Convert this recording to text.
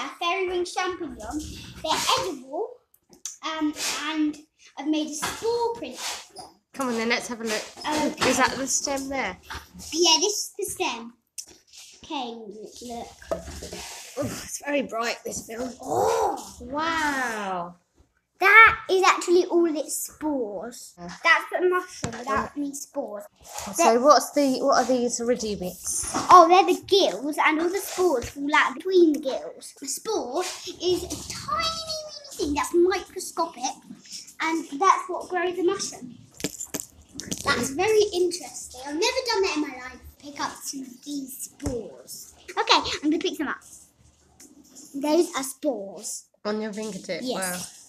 yeah, fairy ring champignon. They're edible. Um, and I've made a spore print of them. Come on then, let's have a look. Okay. Is that the stem there? Yeah, this is the stem. Okay, look. Oh, it's very bright, this film. Oh, Wow. That is actually all its spores. That's the mushroom without oh. any spores. So what's the what are these ridgy bits? Oh, they're the gills, and all the spores fall out between the gills. The spore is a tiny, weeny thing that's microscopic, and that's what grows the mushroom. That's very interesting. I've never done that in my life. Pick up some of these spores. Okay, I'm gonna pick them up. Those are spores. On your fingertip. Yes.